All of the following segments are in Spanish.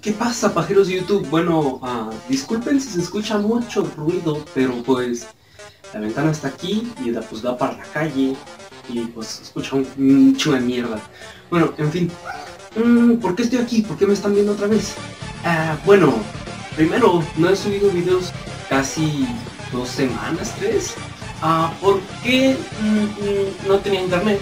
¿Qué pasa, pajeros de YouTube? Bueno, uh, disculpen si se escucha mucho ruido, pero pues la ventana está aquí y pues da para la calle y pues escucha un, un de mierda. Bueno, en fin, mm, ¿por qué estoy aquí? ¿Por qué me están viendo otra vez? Uh, bueno, primero, no he subido videos casi dos semanas, tres, uh, porque mm, no tenía internet.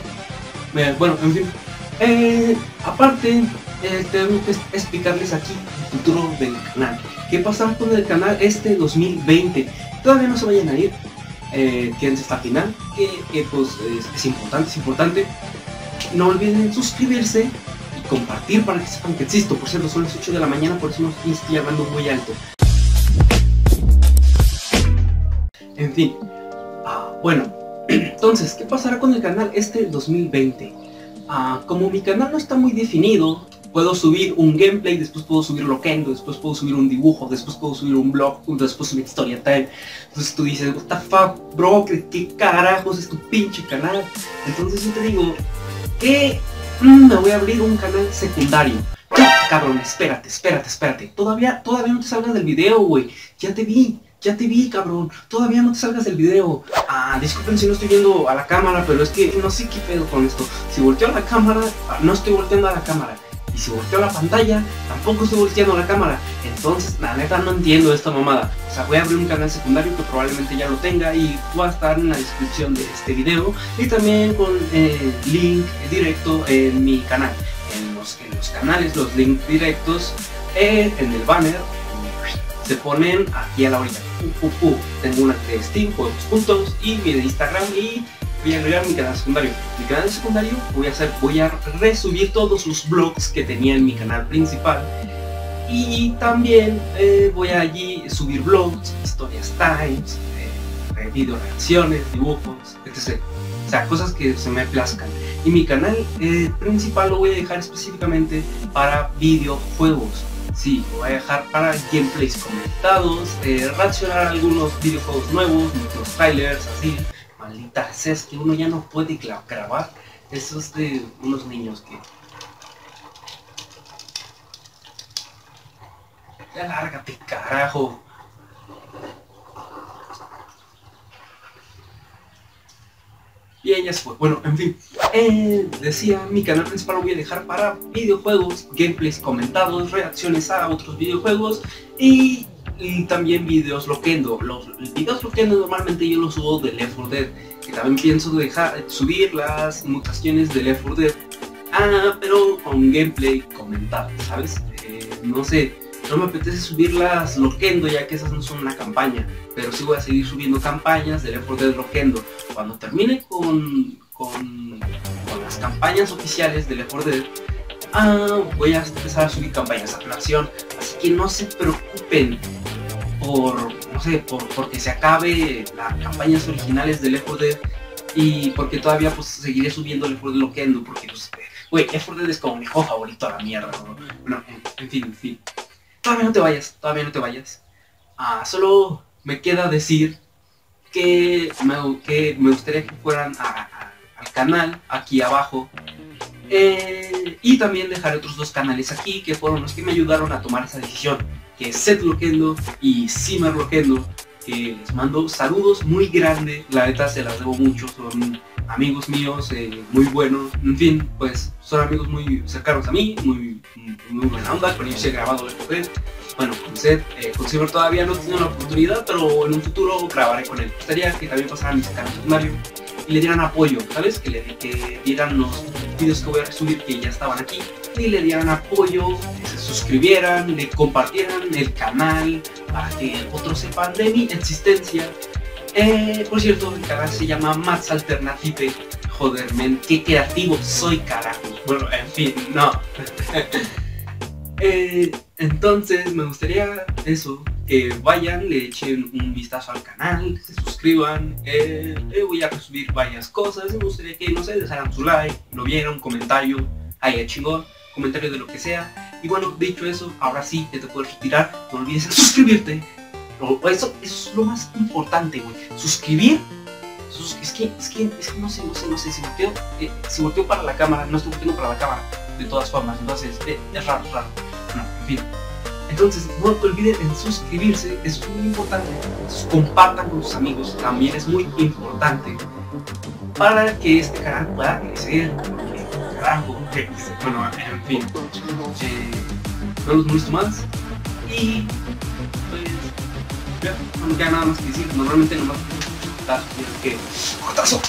bueno, en fin, eh, aparte, eh, tengo que explicarles aquí el futuro del canal. ¿Qué pasará con el canal este 2020? Todavía no se vayan a ir. Eh, quédense hasta el final, que, pues es, importante, es importante. No olviden suscribirse y compartir para que sepan que existo. Por cierto, son las 8 de la mañana, por eso no estoy hablando muy alto. En fin. Ah, bueno, entonces, ¿qué pasará con el canal este 2020? Ah, como mi canal no está muy definido, puedo subir un gameplay, después puedo subir Loquendo, después puedo subir un dibujo, después puedo subir un blog, después una historia time. Entonces tú dices, what the fuck, bro, ¿qué, carajos es tu pinche canal? Entonces yo te digo, que me voy a abrir un canal secundario. cabrón, espérate, espérate, espérate. Todavía, todavía no te salgas del video, güey. Ya te vi. Ya te vi, cabrón. Todavía no te salgas del video. Ah, disculpen si no estoy viendo a la cámara, pero es que no sé qué pedo con esto. Si volteo a la cámara, ah, no estoy volteando a la cámara si volteo la pantalla, tampoco estoy volteando la cámara. Entonces, la neta no entiendo esta mamada. O sea, voy a abrir un canal secundario que probablemente ya lo tenga y va a estar en la descripción de este video y también con el link directo en mi canal. En los, canales, los links directos eh, en el banner se ponen aquí a la orilla. Tengo una de Steam, juegos y mi de Instagram y voy a agregar mi canal secundario. Mi canal secundario voy a hacer, voy a resubir todos los blogs que tenía en mi canal principal. Y también eh, voy a allí subir blogs, historias times, eh, video reacciones, dibujos, etc. O sea, cosas que se me plazcan. Y mi canal eh, principal lo voy a dejar específicamente para videojuegos. Sí, lo voy a dejar para gameplays comentados, eh, reaccionar algunos videojuegos nuevos, los trailers, así maldita sea, es que uno ya no puede grabar. Eso es de unos niños que... Ya lárgate, carajo. Y ella fue. Bueno, en fin. Eh, decía, mi canal principal lo voy a dejar para videojuegos, gameplays comentados, reacciones a otros videojuegos y y también videos loquendo. Los videos loquendo normalmente yo los subo de Left 4 Dead, que también pienso dejar subir las mutaciones de Left 4 Dead. Ah, pero con gameplay comentado, ¿sabes? Eh, no sé, no me apetece subirlas loquendo ya que esas no son una campaña, pero sí voy a seguir subiendo campañas de Left 4 Dead loquendo. Cuando termine con, con, con las campañas oficiales de Left 4 Dead, ah, voy a empezar a subir campañas a aclaración, así que no se preocupen por, no sé, por porque se acabe las campañas originales de Left 4 Dead y porque todavía pues seguiré subiendo Left 4 Dead Loquendo porque pues, güey, Left 4 Dead es como mi juego favorito a la mierda, Bueno, en, fin, en fin. Todavía no te vayas, todavía no te vayas. Ah, solo me queda decir que me, que me gustaría que fueran al canal aquí abajo eh, y también dejaré otros dos canales aquí que fueron los que me ayudaron a tomar esa decisión, que es Seth Loquendo y Simmer Loquendo, que les mando saludos muy grandes, la neta se las debo mucho, son amigos míos, eh, muy buenos, en fin, pues son amigos muy cercanos a mí, muy, muy, buena onda, con ellos he grabado el poder. Bueno, con Seth, eh, con Simmer todavía no he la oportunidad, pero en un futuro grabaré con él. Me gustaría que también pasara a mi canal secundario y le dieran apoyo, ¿sabes? Que le que dieran los videos que voy a subir que ya estaban aquí y le dieran apoyo, se suscribieran, le compartieran el canal para que otros sepan de mi existencia. Eh, por cierto, el canal se llama Mats Alternative. Joder, men, qué creativo soy, carajo. Bueno, en fin, no. eh, entonces, me gustaría eso, que vayan, le echen un vistazo al canal, se suscriban, eh, voy a subir varias cosas, me gustaría que, no sé, dejaran su like, lo vieron, comentario, ahí chingón, comentario de lo que sea. Y bueno, dicho eso, ahora sí, ya te puedes retirar, no olvides suscribirte. Eso, es lo más importante, güey. Suscribir. es, que, es, que, es que no sé, no sé, no sé, si volteo, eh, si volteo para la cámara, no estoy volteando para la cámara de todas formas, entonces eh, es raro, raro. Entonces, no olviden en suscribirse, es muy importante. Compartan con sus amigos, también es muy importante. Para que este canal pueda crecer. Carajo, bueno, en fin. Eh, no los molesto más. Y pues ya, no me queda nada más que decir. Normalmente nomás que ¡Cotazo!